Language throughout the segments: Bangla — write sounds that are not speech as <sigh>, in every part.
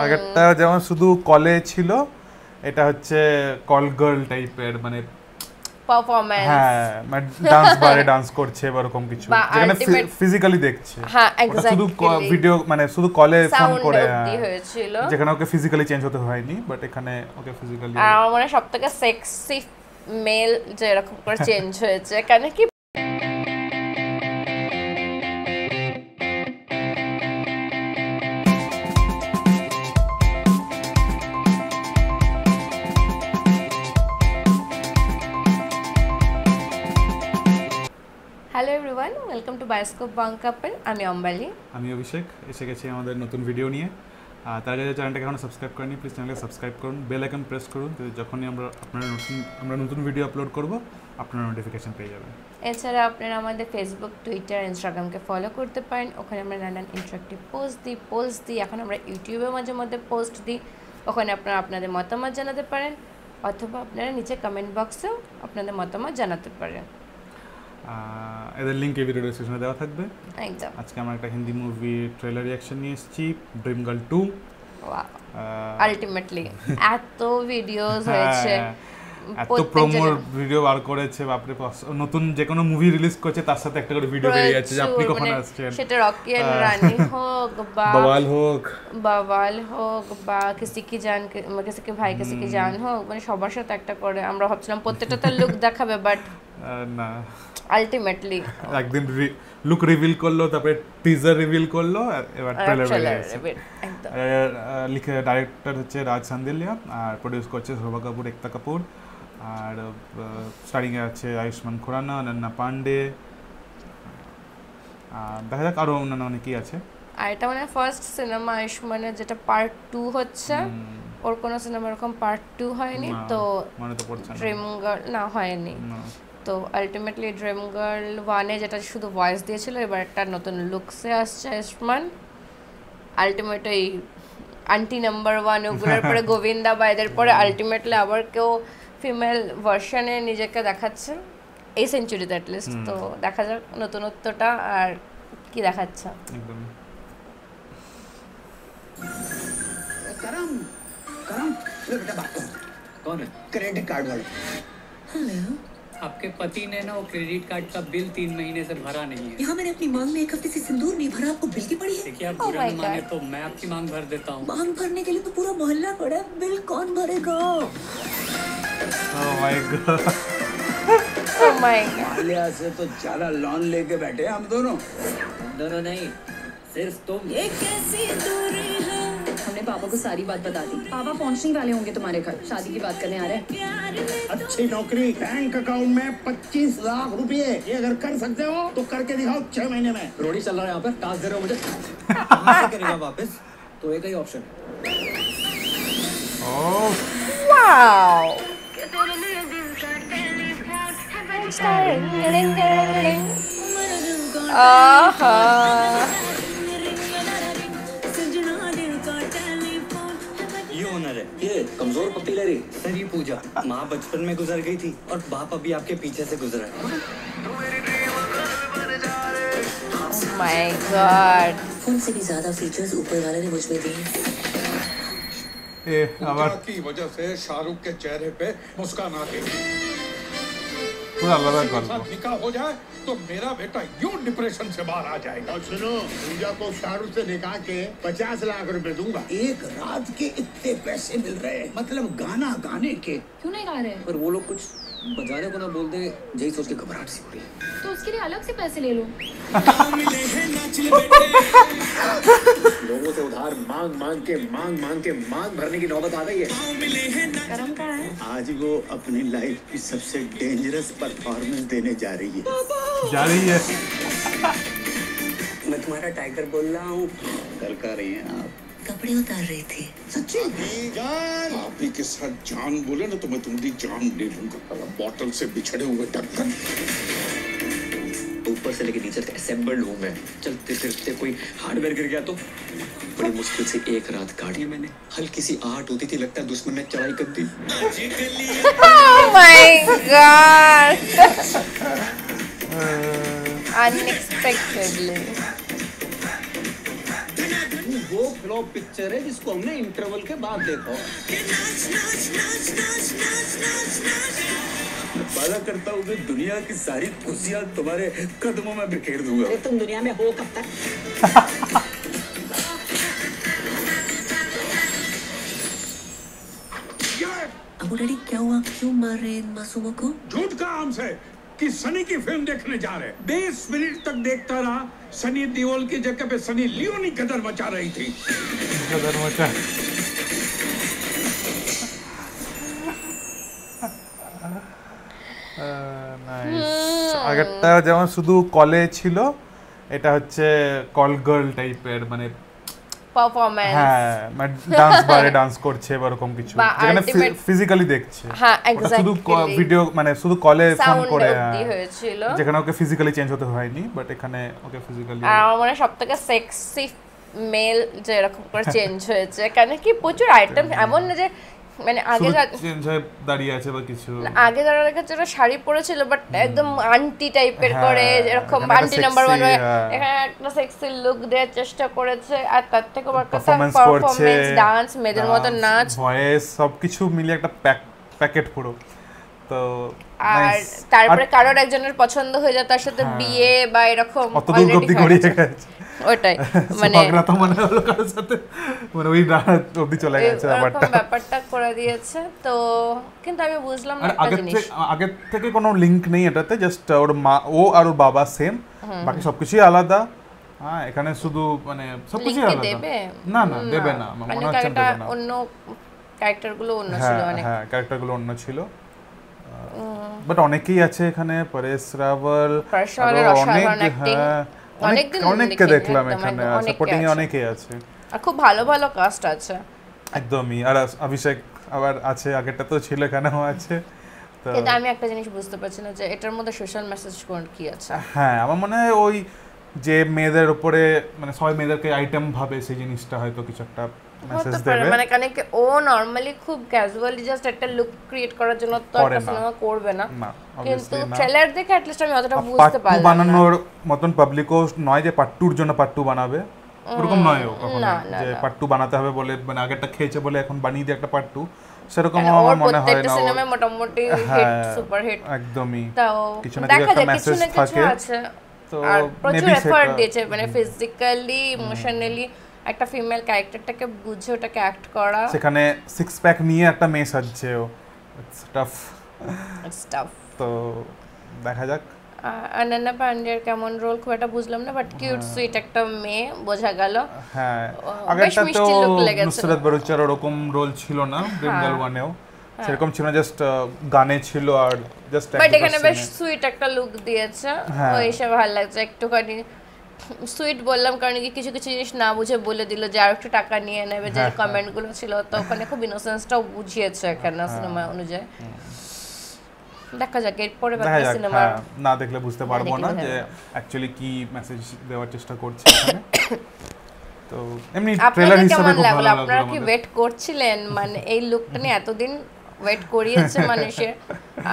আগেরটা যেমন শুধু কলে ছিল এটা হচ্ছে কল গার্ল টাইপের মানে পারফরম্যান্স হ্যাঁ মানে ডান্স বারে ডান্স করছে এরকম কিছু যেখানে ফিজিক্যালি দেখছে। হ্যাঁ শুধু ভিডিও মানে শুধু কলে ফোন করে হ্যাঁ। হয়েছিল। যেখানে ওকে ফিজিক্যালি চেঞ্জ হতে হয়নি বাট এখানে ওকে ফিজিক্যালি আমার মনে সব থেকে সেক্সি মেল যে এরকম করে <laughs> চেঞ্জ হয়েছে কেন কি এভরিওয়ান ওয়েলকাম টু বায়োস্কোপ বাংকাপেল আমি অম্বালি আমি অভিষেক এসে গেছি আমাদের নতুন ভিডিও নিয়ে। আর তার আগে চ্যানেলটাকে এখনও সাবস্ক্রাইব করেনি প্লিজ চ্যানেলকে সাবস্ক্রাইব করুন বেল আইকন প্রেস করুন যাতে যখনই আমরা আপনারা নতুন আমরা নতুন ভিডিও আপলোড করব আপনারা নোটিফিকেশন পেয়ে যাবেন। এছাড়া আপনারা আমাদের ফেসবুক টুইটার ইনস্টাগ্রামকে ফলো করতে পারেন। ওখানে আমরা নানান ইন্টারাক্টিভ পোস্ট দিই পোস্ট দিই। এখন আমরা ইউটিউবে মাঝে মধ্যে পোস্ট দিই। ওখানে আপনারা আপনাদের মতামত জানাতে পারেন অথবা আপনারা নিচে কমেন্ট বক্সেও আপনাদের মতামত জানাতে পারেন। এদের লিঙ্ক এই ভিডিও ডিসক্রিপশনে দেওয়া থাকবে। একদম। আজকে আমরা একটা হিন্দি মুভি ট্রেলার রিয়াকশন নিয়ে এসেছি ড্রিম গার্ল টু আলটিমেটলি এত ভিডিওস হয়েছে। এত প্রোমোর ভিডিও বার করেছে বাপরে নতুন যে কোনো মুভি রিলিজ করছে তার সাথে একটা করে ভিডিও বেরিয়ে যাচ্ছে যে আপনি কখন মানে আসছেন। সেটা রকি আহ, রানী হোক বা বওয়াল হোক। বাবাল হোক বা কিসি কি জান কিসি কি ভাই কিসি কি জান হোক মানে সবার সাথে একটা করে আমরা ভাবছিলাম প্রত্যেকটা লুক দেখাবে বাট না। আলটিমেটলি একদিন লুক রিভিল করল তারপরে টিজার রিভিল করল এবার ট্রেলার বেরিয়ে লিখে ডাইরেক্টর হচ্ছে রাজ সান্দিলিয়া আর প্রডিউস করছে শোভা কাপুর একতা কাপুর। আর স্টারিংয়ে আছে আয়ুষ্মান খুরানা অনন্যা পান্ডে। আর দেখা যাক আরও অন্যান্য অনেকেই আছে। আর এটা মানে ফার্স্ট সিনেমা আয়ুষ্মানের যেটা পার্ট টু হচ্ছে ওর কোনো সিনেমা এরকম পার্ট টু হয়নি তো মনে তো পড়ছে না। ড্রিম গার্ল না হয়নি। তো আলটিমেটলি ড্রিম গার্ল ওয়ানে যেটা শুধু ভয়েস দিয়েছিল এবার একটা নতুন লুকসে আসছে আয়ুষ্মান আলটিমেট এই আন্টি নাম্বার ওয়ান ওগুলোর পরে <laughs> গোবিন্দা বা এদের পরে আলটিমেটলি আবার কেউ ফিমেল ভার্সনে নিজেকে দেখাচ্ছে এই সেঞ্চুরিতে অ্যাটলিস্ট তো দেখা যাক নতুনত্বটা আর কি দেখাচ্ছে একদম करम करम लो बेटा बात करो कौन है क्रेडिट कार्ड वाले हेलो आपके पति ने ना वो क्रेडिट कार्ड का बिल तीन महीने से भरा नहीं है। यहाँ मैंने अपनी मांग में एक हफ़्ते से सिंदूर नहीं भरा आपको बिल की पड़ी है? देखिए आप oh बुरा माने तो मैं आपकी मांग भर देता हूँ। मांग भरने के लिए तो पूरा मोहल्ला पड़ा है। बिल कौन भरेगा? Oh my God. आलिया से तो ज़्यादा लोन लेके बैठे हम दोनों। दोनों नहीं सिर्फ़ तुम। ये कैसी दूरी हमने पापा को सारी बात बता दी। पापा पहुँचने वाले होंगे तुम्हारे घर। शादी की बात करने आ रहे हैं। अच्छी नौकरी बैंक अकाउंट में पच्चीस लाख रूपए ये अगर कर सकते हो तो करके दिखाओ छह महीने में। रोड़ी चल रहा है यहाँ पर। टास्क दे रहे हो मुझे। <laughs> करेगा वापस। तो एक ही ऑप्शन oh, Wow! है। ये कमज़ोर पप्पी ले रही। सर ये पूजा। माँ बचपन में गुजर गई थी और बाप अभी आपके पीछे से गुजरा है। माय गॉड फ़ोन से भी ज़्यादा फीचर्स ऊपर वाले ने मुझमें दिए की वजह से शाहरुख के चेहरे पे मुस्कान आ गई। थोड़ा कर दो। निकाह हो जाए तो मेरा बेटा यूँ डिप्रेशन से बाहर आ जाएगा। और सुनो पूजा को शाहरुख से निकाल के पचास लाख रुपए दूँगा। एक रात के इतने पैसे मिल रहे हैं मतलब गाना गाने के। क्यों नहीं गा रहे? पर वो लोग कुछ बजाने को ना बोल दे यही सोच के घबराहट सी हो रही है। तो उसके लिए अलग से पैसे ले लो। लोगों से उधार मांग मांग के मांग मांग के मांग भरने की नौबत आ गई है। गरम का है। आज वो अपनी लाइफ की सबसे डेंजरस परफॉर्मेंस देने जा रही है। जा रही है। मैं तुम्हारा टाइगर बोल रहा हूँ। कल कर रही हैं आप। कपड़े उतार रहे थे। सच्ची? जान आप के साथ जान बोले ना तो मैं तुम्हारी जान ले लूँगा। बॉटल से बिछड़े हुए ढक्कन। ऊपर से लेके नीचे तक असेंबल्ड हूँ मैं। चलते फिरते कोई हार्डवेयर गिर गया तो। बड़ी मुश्किल से एक रात काटी मैंने हल्की सी आहट होती थी लगता है दुश्मन ने चढ़ाई कर दी। Oh my god! <laughs> Unexpectedly. वो फ्लॉप पिक्चर है जिसको हमने इंटरवल के बाद देखा वादा करता हूँ कि दुनिया की सारी खुशियाँ तुम्हारे कदमों में बिखेर दूँगा। तुम दुनिया में हो कब तक? अबू डैडी क्या हुआ? क्यों मार रहे हैं इन मासूमों को? झूठ का हमसे? कि सनी की फिल्म देखने जा रहे बीस मिनट तक देखता रहा सनी देओल की जगह पे सनी लियोनी कदर मचा रही थी গদার মোচা নাইস আগেরটা যেমন শুধু কলে ছিল এটা হচ্ছে কল গার্ল টাইপের মানে পারফরম্যান্স হ্যাঁ মানে ডান্স বারে ডান্স করছে বা ওরকম কিছু। যেখানে ফিজিক্যালি দেখছে। হ্যাঁ, শুধু ভিডিও মানে শুধু কলে ফোন করে হ্যাঁ। হয়েছিল। যেখানে ওকে ফিজিক্যালি চেঞ্জ হতে হয়নি বাট এখানে ওকে ফিজিক্যালি আমার মনে সবথেকে সব থেকে সেক্সি মেল যে এরকম করে <laughs> চেঞ্জ হয়েছে। কেন কি প্রচুর আইটেম এমন না যে মানে আগে চেঞ্জ হয়ে দাঁড়িয়ে আছে বা কিছু আগে যারা দেখেছে ওরা শাড়ি পরেছিল বাট একদম আন্টি টাইপের হ্যাঁ, করে এরকম আন্টি নাম্বার ওয়ান হ্যাঁ। এখানে একটা সেক্সি লুক দেওয়ার চেষ্টা করেছে আর তার থেকে বড় কথা পারফরমেন্স ডান্স মেয়েদের মতো নাচ ভয়েস সবকিছু মিলিয়ে একটা প্যাকেট পুরো তো আর তারপরে কারোর একজনের পছন্দ হয়ে যায় তার সাথে হ্যাঁ। বিয়ে বা এরকম অত দূর গড়িয়ে গেছে। ওটাই <laughs> মানে তো মনে হলো কারোর সাথে। মানে ওই রাত অব্দি চলে গেছে ব্যাপারটা। ব্যাপারটা করে দিয়েছে তো কিন্তু আমি বুঝলাম না একটা জিনিস। থেকে কোনো লিংক নেই এটাতে জাস্ট ওর মা ও আর ওর বাবা সেম বাকি সবকিছুই আলাদা। হ্যাঁ এখানে শুধু মানে সবকিছুই আলাদা। দেবে? না না দেবে না মানে মনে হচ্ছে দেবে না। অন্য ক্যারেক্টারগুলো অন্য ছিল হ্যাঁ অনেক। হ্যাঁ ক্যারেক্টারগুলো অন্য ছিল। বাট অনেকেই আছে এখানে পরেশ রাওয়াল অনেক হ্যাঁ। অনেকদিন অনেককে দেখলাম এখানে সাপোর্টিং এ আছে। অনেকেই আছে। আর খুব ভালো ভালো কাস্ট আছে। একদমই আর অভিষেক আবার আছে আগেরটা তো ছিল এখানেও আছে। তো কিন্তু আমি একটা জিনিস বুঝতে পারছি না যে এটার মধ্যে সোশ্যাল মেসেজ কোন কি আছে? হ্যাঁ আমার মনে হয় ওই যে মেয়েদের উপরে মানে সবাই মেয়েদেরকে আইটেম ভাবে সেই জিনিসটা হয়তো কিছু একটা মেসেজ দেবে। মানে কারণ কি ও নর্মালি খুব ক্যাজুয়ালি জাস্ট একটা লুক ক্রিয়েট করার জন্য তো একটা সিনেমা করবে না। কিন্তু ট্রেলার দেখে অ্যাটলিস্ট আমি অতটা বুঝতে পারলাম বানানোর মতন পাবলিকও নয় যে পার্ট টুর জন্য পার্ট টু বানাবে। ওরকম নয় ও কখনো যে না। পার্ট টু বানাতে হবে বলে মানে আগেরটা খেয়েছে বলে এখন বানিয়ে দিয়ে একটা পার্ট টু সেরকম আমার মনে হয় না সিনেমায় মোটামুটি হিট সুপার হিট একদমই। তাও কিছু না কিছু দেখা একটা কিছু থাকে। তো প্রচুর এফার্ট দিয়েছে মানে ফিজিক্যালি ইমোশনালি একটা ফিমেল ক্যারেক্টারটাকে বুঝে ওটাকে অ্যাক্ট করা। সেখানে সিক্স প্যাক নিয়ে একটা মেয়ে সাজছে ও। টাফ স্টাফ তো দেখা যাক। অনন্যা পান্ডের কেমন রোল খুব একটা বুঝলাম না বাট কিউট সুইট একটা মেয়ে বোঝা গেল। হ্যাঁ আগেরটা তো। নুসরাত বারুচার ওরকম রোল ছিল না বেঙ্গল ওয়ানেও সেরকম ছিল না জাস্ট গানে ছিল আর জাস্ট বাট এখানে বেশ সুইট একটা লুক দিয়েছে। হ্যাঁ। ওই হিসেবে ভালো লাগছে। একটুখানি সুইট বললাম কারণ কি কিছু কিছু জিনিস না বুঝে বলে দিল যে আর একটু টাকা নিয়ে নেবে যে হ্যাঁ, কমেন্টগুলো ছিল তো ওখানে খুব ইনোসেন্সটাও বুঝিয়েছে এখানে সিনেমা অনুযায়ী। দেখা যাক এরপরে বাকি সিনেমা হ্যাঁ, না দেখলে বুঝতে পারব না যে অ্যাকচুয়ালি কি মেসেজ দেওয়ার চেষ্টা করছে এখানে। <coughs> তো এমনি ট্রেলার হিসেবে খুব ভালো লাগল আপনারা কি ওয়েট করছিলেন? মানে এই লুকটা নিয়ে এতদিন ওয়েট করিয়েছে মানুষের।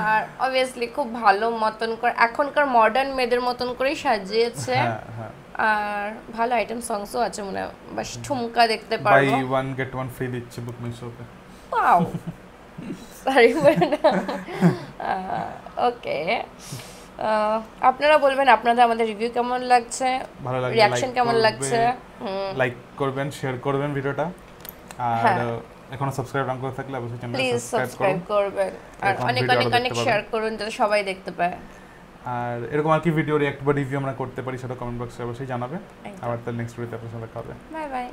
আর অবভিয়াসলি খুব ভালো মতন করে এখনকার মডার্ন মেয়েদের মতন করেই সাজিয়েছে। হ্যাঁ হ্যাঁ। আর ভালো আইটেম সংসও আছে মনে হয় বাস ঠুমকা দেখতে পারব। Buy one get one free দিচ্ছে বুক মাই শপে ওয়াও সরি ওকে আপনারা বলবেন আপনাদের আমাদের রিভিউ কেমন লাগছে? ভালো লাগলে রিয়াকশন like কেমন লাগছে? লাইক করবেন শেয়ার করবেন ভিডিওটা আর হ্যাঁ। এখনও সাবস্ক্রাইব না করে থাকলে অবশ্যই চ্যানেলটা প্লিজ সাবস্ক্রাইব করবেন। আর অনেক অনেক অনেক শেয়ার করুন যাতে সবাই দেখতে পায়। আর এরকম আর কি ভিডিও রিঅ্যাক্ট বা রিভিউ আমরা করতে পারি সেটা কমেন্ট বক্সে অবশ্যই জানাবে আবার তাহলে নেক্সট ভিডিওতে আপনার সাথে দেখা হবে। Bye bye.